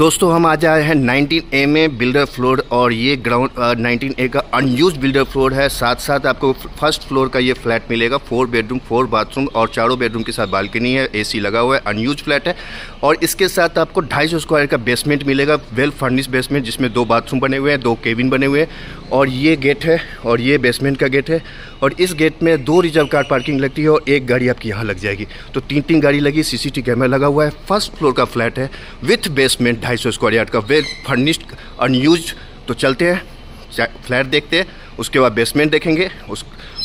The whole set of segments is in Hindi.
दोस्तों, हम आज आए हैं 19 ए में बिल्डर फ्लोर और ये ग्राउंड 19 ए का अनयूज बिल्डर फ्लोर है। साथ साथ आपको फ़र्स्ट फ्लोर का ये फ्लैट मिलेगा। फोर बेडरूम फोर बाथरूम और चारों बेडरूम के साथ बालकनी है। एसी लगा हुआ है अनयूज फ्लैट है। और इसके साथ आपको ढाई स्क्वायर का बेसमेंट मिलेगा। वेल फर्निश बेसमेंट जिसमें दो बाथरूम बने हुए हैं, दो केबिन बने हुए हैं और ये गेट है और ये बेसमेंट का गेट है। और इस गेट में दो रिज़र्व कार पार्किंग लगती है और एक गाड़ी आपकी यहाँ लग जाएगी। तो तीन तीन गाड़ी लगी सीसीटीवी कैमरा लगा हुआ है। फ़र्स्ट फ्लोर का फ्लैट है विथ बेसमेंट ढाई सौ स्क्वायर यार्ड का वेल फर्निश्ड अनयूज तो चलते हैं फ्लैट देखते हैं, उसके बाद बेसमेंट देखेंगे, उस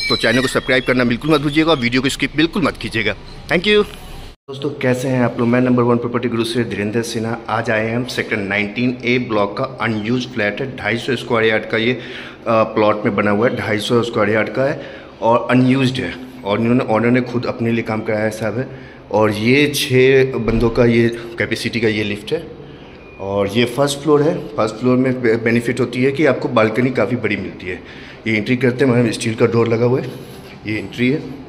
तो चैनल को सब्सक्राइब करना बिल्कुल मत भूलिएगा वीडियो को स्किप बिल्कुल मत कीजिएगा। थैंक यू दोस्तों, कैसे हैं आप लोग? मैं नंबर वन प्रॉपर्टी गुरु से धीरेन्द्र सिन्हा। आज आए हैं हम सेक्टर 19 ए ब्लॉक का अनयूज फ्लैट है। 250 स्क्वायर यार्ड का ये प्लॉट में बना हुआ है। 250 स्क्वायर यार्ड का है और अनयूज है। और इन्होंने ऑनर ने खुद अपने लिए काम कराया है साहब। है और ये छः बंदों का ये कैपेसिटी का ये लिफ्ट है। और ये फ़र्स्ट फ्लोर है। फ़र्स्ट फ्लोर में बेनिफिट होती है कि आपको बालकनी काफ़ी बड़ी मिलती है। ये एंट्री करते हैं स्टील का डोर लगा हुआ है। ये एंट्री है।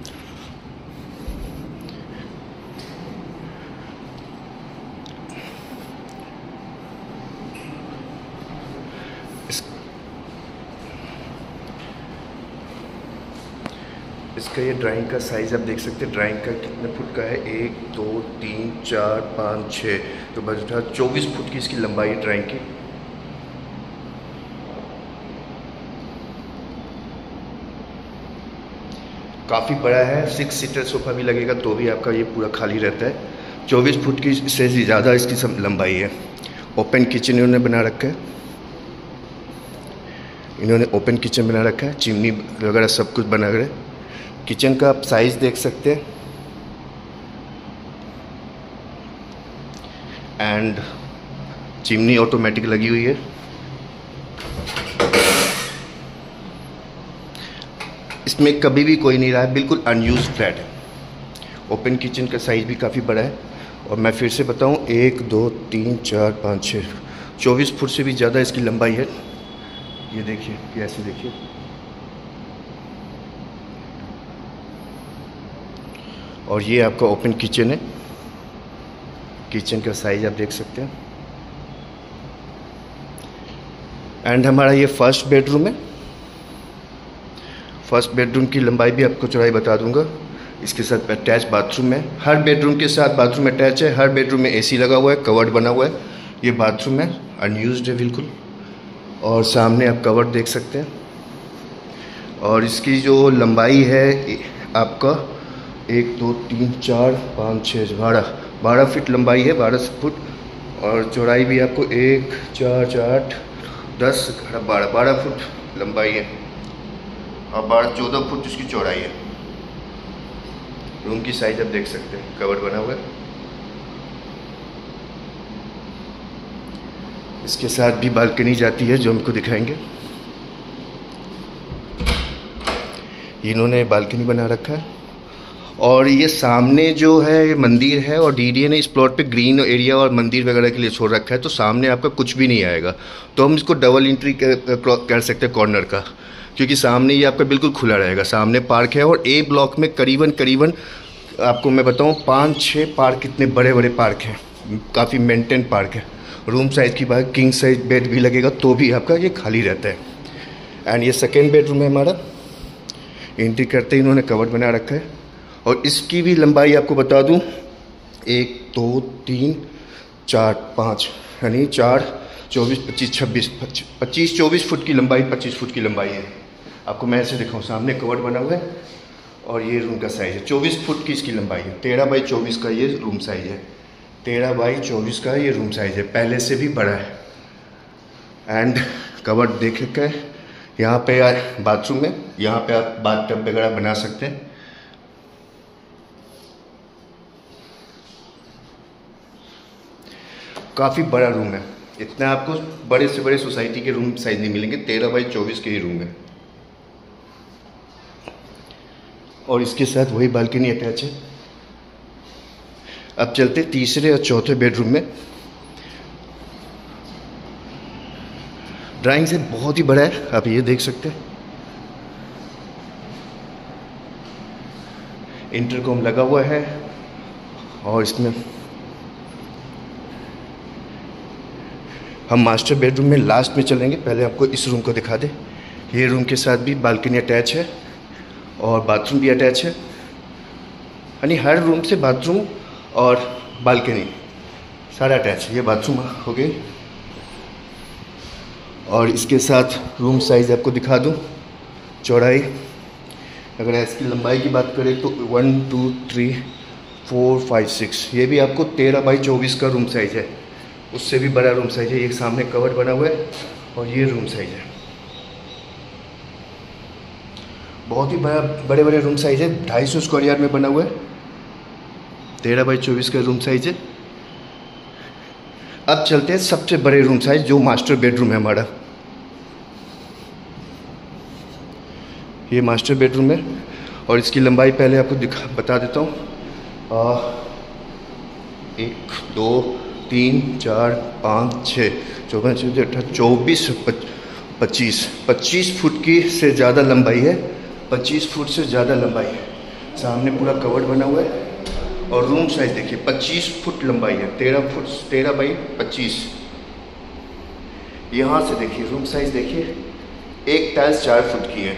इसका ये ड्राइंग का साइज़ आप देख सकते हैं ड्राइंग का कितने फुट का है? एक, दो, तीन, चार, पाँच, छः। तो उठा, चौबीस फुट की इसकी लंबाई है ड्राइंग की। काफ़ी बड़ा है सिक्स सीटर सोफ़ा भी लगेगा तो भी आपका ये पूरा खाली रहता है। चौबीस फुट की से ज़्यादा इसकी सब लंबाई है। ओपन किचन इन्होंने बना रखा है। इन्होंने ओपन किचन बना रखा है। चिमनी वगैरह सब कुछ बना रहे किचन का आप साइज़ देख सकते हैं। एंड चिमनी ऑटोमेटिक लगी हुई है। इसमें कभी भी कोई नहीं रहा है, बिल्कुल अनयूज फ्लैट है। ओपन किचन का साइज़ भी काफ़ी बड़ा है। और मैं फिर से बताऊँ, एक, दो, तीन, चार, पाँच छः चौबीस फुट से भी ज़्यादा इसकी लंबाई है। ये देखिए, ये ऐसे देखिए। और ये आपका ओपन किचन है। किचन का साइज़ आप देख सकते हैं। एंड हमारा ये फ़र्स्ट बेडरूम है। फ़र्स्ट बेडरूम की लंबाई भी आपको चौड़ाई बता दूँगा। इसके साथ अटैच बाथरूम है। हर बेडरूम के साथ बाथरूम अटैच है। हर बेडरूम में एसी लगा हुआ है कवर्ड बना हुआ है। ये बाथरूम है अनयूज है बिल्कुल। और सामने आप कवर्ड देख सकते हैं। और इसकी जो लंबाई है, आपका एक, दो, तीन, चार, पाँच छः बारह। बारह फीट लंबाई है, बारह फुट। और चौड़ाई भी आपको एक, चार चार, आठ, दस बारह। बारह फुट लंबाई है। और बारह, चौदह फुट इसकी चौड़ाई है। रूम की साइज़ आप देख सकते हैं। कवर बना हुआ है। इसके साथ भी बालकनी जाती है, जो हमको दिखाएँगे। इन्होंने बालकनी बना रखा है। और ये सामने जो है मंदिर है और डीडीए ने इस प्लॉट पे ग्रीन एरिया और मंदिर वगैरह के लिए छोड़ रखा है तो सामने आपका कुछ भी नहीं आएगा। तो हम इसको डबल एंट्री कर सकते हैं कॉर्नर का, क्योंकि सामने ये आपका बिल्कुल खुला रहेगा। सामने पार्क है और ए ब्लॉक में करीबन करीबन, आपको मैं बताऊँ, पाँच छः पार्क इतने बड़े बड़े पार्क हैं। काफ़ी मेंटेन पार्क है। रूम साइज़ की बात किंग साइज़ बेड भी लगेगा तो भी आपका ये खाली रहता है। एंड ये सेकेंड बेडरूम है हमारा। एंट्री करते ही इन्होंने कवर बना रखा है। और इसकी भी लंबाई आपको बता दूँ, एक, दो, तीन, चार, पाँच, यानी चार, चौबीस, पच्चीस, छब्बीस, पच्चीस चौबीस फुट की लंबाई, पच्चीस फुट की लंबाई है। आपको मैं ऐसे दिखाऊँ, सामने कवर बना हुआ है और ये रूम का साइज़ है। चौबीस फुट की इसकी लंबाई है। तेरह बाई चौबीस का ये रूम साइज़ है। तेरह बाई चौबीस का ये रूम साइज़ है। पहले से भी बड़ा है। एंड कवर देख के यहाँ पे बाथरूम है। यहाँ पे आप बाथ टब वगैरह बना सकते हैं। काफ़ी बड़ा रूम है। इतना आपको बड़े से बड़े सोसाइटी के रूम साइज़ नहीं मिलेंगे, तेरह बाई चौबीस के ही रूम है। और इसके साथ वही बालकनी अटैच है। अब चलते तीसरे और चौथे बेडरूम में। ड्राइंग से बहुत ही बड़ा है, आप ये देख सकते हैं। इंटरकॉम लगा हुआ है और इसमें हम मास्टर बेडरूम में लास्ट में चलेंगे। पहले आपको इस रूम को दिखा दे। ये रूम के साथ भी बालकनी अटैच है और बाथरूम भी अटैच है। यानी हर रूम से बाथरूम और बालकनी सारा अटैच है। ये बाथरूम हो गई। और इसके साथ रूम साइज़ आपको दिखा दूँ। चौड़ाई। अगर इसकी लंबाई की बात करें तो one two three four five six ये भी आपको तेरह बाई चौबीस का रूम साइज़ है। उससे भी बड़ा रूम साइज़ है, एक सामने कवर बना हुआ है और ये रूम साइज़ है। बहुत ही बड़ा बड़े बड़े रूम साइज़ है, ढाई सौ स्क्वायर यार्ड में बना हुआ है। तेरह बाई चौबीस का रूम साइज़ है। अब चलते हैं सबसे बड़े रूम साइज़ जो मास्टर बेडरूम है हमारा। ये मास्टर बेडरूम है और इसकी लंबाई पहले आपको दिखा, बता देता हूँ। एक, दो तीन, चार, पाँच, छः, चौबीस चौबीस, अठारह, चौबीस पच्चीस। पच्चीस फुट की से ज़्यादा लंबाई है, पच्चीस फुट से ज़्यादा लंबाई है। सामने पूरा कवर बना हुआ है और रूम साइज़ देखिए 25 फुट लंबाई है 13 फुट 13 बाई 25 यहाँ से देखिए, रूम साइज़ देखिए, एक टाइल्स चार फुट की है।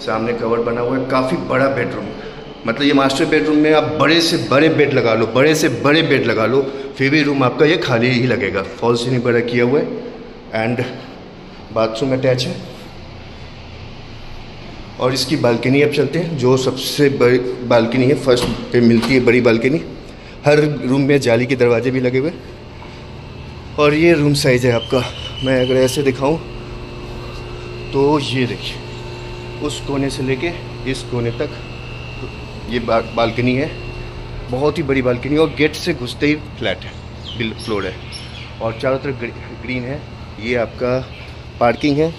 सामने कवर बना हुआ है, काफ़ी बड़ा बेडरूम। मतलब ये मास्टर बेडरूम में आप बड़े से बड़े बेड लगा लो, बड़े से बड़े बेड लगा लो, फिर भी रूम आपका ये खाली ही लगेगा। फॉल सीलिंग बड़ा किया हुआ है। एंड बाथरूम अटैच है। और इसकी बालकनी अब चलते हैं, जो सबसे बड़ी बालकनी है फ़र्स्ट पे मिलती है बड़ी बालकनी हर रूम में जाली के दरवाजे भी लगे हुए। और ये रूम साइज़ है आपका। मैं अगर ऐसे दिखाऊँ तो ये देखिए, उस कोने से लेके इस कोने तक ये बा, बालकनी है। बहुत ही बड़ी बालकनी और गेट से घुसते ही फ्लैट है बिल फ्लोर है। और चारों तरफ़ ग्रीन है। ये आपका पार्किंग है।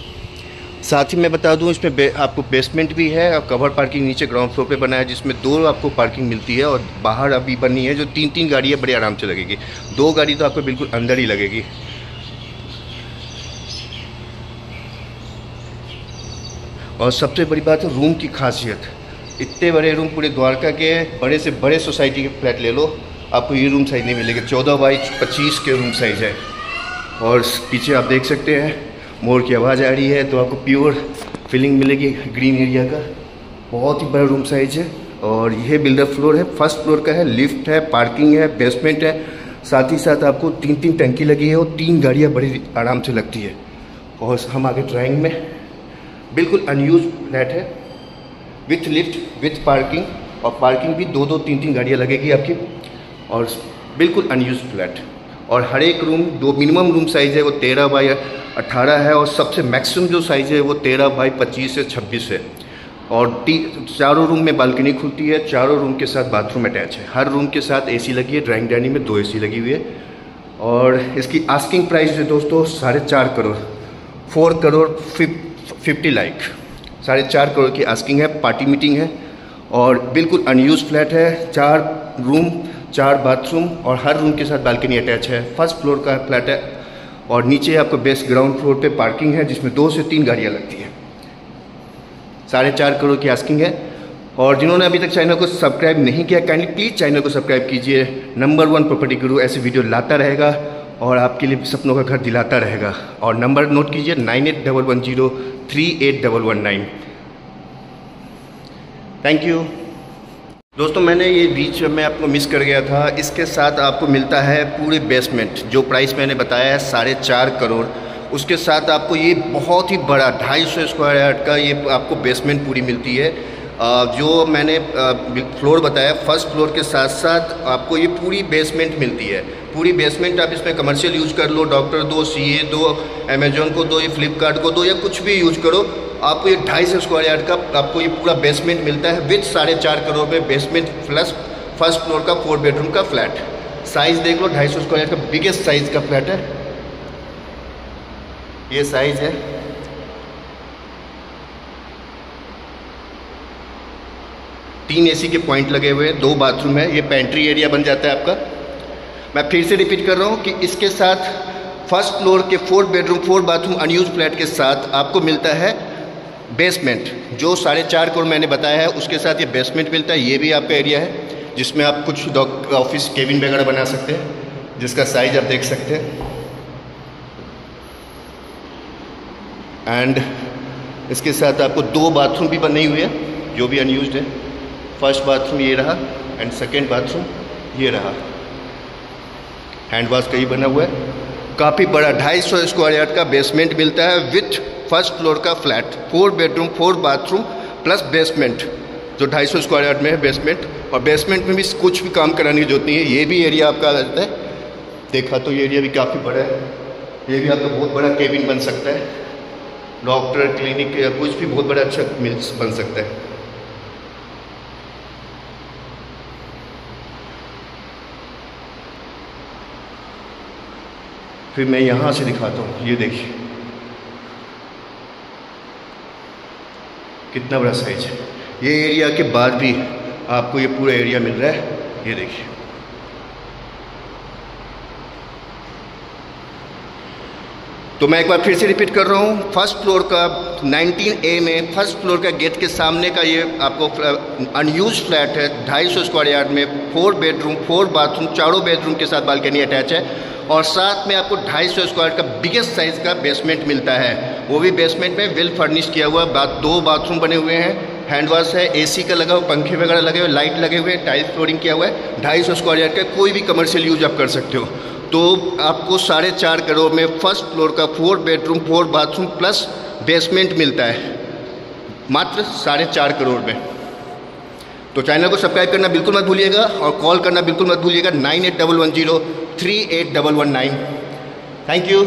साथ ही मैं बता दूँ इसमें बे, आपको बेसमेंट भी है। और कवर पार्किंग नीचे ग्राउंड फ्लोर पे बना है जिसमें दो आपको पार्किंग मिलती है और बाहर अभी बनी है जो तीन तीन गाड़ियाँ बड़े आराम से लगेगी। दो गाड़ी तो आपको बिल्कुल अंदर ही लगेगी। और सबसे बड़ी बात है रूम की खासियत। इतने बड़े रूम पूरे द्वारका के बड़े से बड़े सोसाइटी के फ्लैट ले लो। आपको ये रूम साइज़ नहीं मिलेगा। चौदह बाई पच्चीस के रूम साइज़ है। और पीछे आप देख सकते हैं, मोर की आवाज़ आ रही है तो आपको प्योर फीलिंग मिलेगी ग्रीन एरिया का। बहुत ही बड़ा रूम साइज़ है। और यह बिल्डर फ्लोर है। फ़र्स्ट फ्लोर का है लिफ्ट है पार्किंग है बेसमेंट है। साथ ही साथ आपको तीन तीन टंकी लगी है और तीन गाड़ियाँ बड़ी आराम से लगती है। और हम आगे ड्राइंग में। बिल्कुल अनयूज फ्लैट है। विथ लिफ्ट, विथ पार्किंग, और पार्किंग भी दो दो तीन तीन गाड़ियाँ लगेगी आपकी। और बिल्कुल अनयूज फ्लैट और हर एक रूम दो मिनिमम रूम साइज़ है, वो तेरह बाई अट्ठारह है, और सबसे मैक्सिमम जो साइज़ है, वो तेरह बाई पच्चीस से छब्बीस है। और टी चारों रूम में बालकनी खुलती है, चारों रूम के साथ बाथरूम अटैच है। हर रूम के साथ एसी लगी है ड्राइंग डाइनिंग में दो एसी लगी हुई है। और इसकी आस्किंग प्राइस है दोस्तों, साढ़े चार crore four crore fifty like साढ़े चार करोड़ की आस्किंग है पार्टी मीटिंग है, और बिल्कुल अनयूज फ्लैट है, चार रूम चार बाथरूम और हर रूम के साथ बालकनी अटैच है। फ़र्स्ट फ्लोर का फ्लैट है, और नीचे आपको बेस्ट ग्राउंड फ्लोर पे पार्किंग है, जिसमें दो से तीन गाड़ियाँ लगती हैं। साढ़े चार करोड़ की आस्किंग है, और जिन्होंने अभी तक चैनल को सब्सक्राइब नहीं किया काइंडली प्लीज़ चैनल को सब्सक्राइब कीजिए। नंबर वन प्रॉपर्टी गुरु ऐसे वीडियो लाता रहेगा। और आपके लिए सपनों का घर दिलाता रहेगा। और नंबर नोट कीजिए, nine eight double one zero three eight double one nine. Thank you दोस्तों, मैंने ये बीच में आपको मिस कर गया था। इसके साथ आपको मिलता है पूरे बेसमेंट जो प्राइस मैंने बताया है, साढ़े चार करोड़। उसके साथ आपको ये बहुत ही बड़ा, ढाई सौ स्क्वायर यार्ड का ये आपको बेसमेंट पूरी मिलती है। जो मैंने फ्लोर बताया फ़र्स्ट फ्लोर के साथ साथ आपको ये पूरी बेसमेंट मिलती है। पूरी बेसमेंट आप इसमें कमर्शियल यूज़ कर लो डॉक्टर दो सी ए दो अमेजोन को दो, या फ्लिपकार्ट को दो, या कुछ भी यूज़ करो, आपको ये ढाई सौ स्क्वायर यार्ड का आपको ये पूरा बेसमेंट मिलता है विथ साढ़े चार करोड़ में बेसमेंट प्लस फ़र्स्ट फ्लोर का फोर बेडरूम का फ्लैट साइज़ देख लो, ढाई सौ स्क्वायर यार्ड का बिगेस्ट साइज़ का फ्लैट है. ये साइज़ है. तीन एसी के पॉइंट लगे हुए हैं, दो बाथरूम है, ये पेंट्री एरिया बन जाता है आपका. मैं फिर से रिपीट कर रहा हूँ कि इसके साथ फ़र्स्ट फ्लोर के four bedroom four bathroom unused flat के साथ आपको मिलता है बेसमेंट जो साढ़े चार करोड़ मैंने बताया है, उसके साथ ये बेसमेंट मिलता है, ये भी आपका एरिया है, जिसमें आप कुछ ऑफ़िस केबिन वगैरह बना सकते हैं, जिसका साइज़ आप देख सकते हैं। एंड इसके साथ आपको दो बाथरूम भी बने हुए हैं, जो भी अनयूज है। फ़र्स्ट बाथरूम ये रहा एंड सेकेंड बाथरूम ये रहा। हैंड वॉश का ही बना हुआ है। काफ़ी बड़ा ढाई सौ स्क्वायर यार्ड का बेसमेंट मिलता है विथ फ़र्स्ट फ्लोर का flat four bedroom four bathroom plus basement जो ढाई सौ स्क्वायर यार्ड में है बेसमेंट और बेसमेंट में भी कुछ भी काम कराने की ज़रूरत नहीं है। ये भी एरिया आपका आ जाता है। देखा तो ये एरिया भी काफ़ी बड़ा है। ये भी आपका बहुत बड़ा केबिन बन सकता है। डॉक्टर क्लिनिक या कुछ भी बहुत बड़ा अच्छा मिल बन सकता है। फिर मैं यहाँ से दिखाता हूँ। ये देखिए। कितना बड़ा साइज़ है। ये एरिया के बाद भी आपको ये पूरा एरिया मिल रहा है। ये देखिए। तो मैं एक बार फिर से रिपीट कर रहा हूँ। फ़र्स्ट फ्लोर का 19 ए में फ़र्स्ट फ्लोर का गेट के सामने का ये आपको अनयूज फ्लैट है। 250 स्क्वायर यार्ड में फोर बेडरूम फोर बाथरूम चारों बेडरूम के साथ बालकनी अटैच है। और साथ में आपको 250 स्क्वायर का बिगेस्ट साइज़ का बेसमेंट मिलता है। वो भी बेसमेंट में वेल फर्निश किया हुआ, बात दो बाथरूम बने हुए हैं। हैंड वॉश है एसी का लगा हुआ, पंखे वगैरह लगे हुए लाइट लगे हुए हैं टाइल्स फ्लोरिंग किया हुआ है। ढाई सौ स्क्वायर यार्ड का कोई भी कमर्शियल यूज़ आप कर सकते हो। तो आपको साढ़े चार करोड़ में फ़र्स्ट फ्लोर का four bedroom four bathroom plus basement मिलता है। मात्र साढ़े चार करोड़ में। तो चैनल को सब्सक्राइब करना बिल्कुल मत भूलिएगा और कॉल करना बिल्कुल मत भूलिएगा। Nine eight double one zero three eight double one nine thank you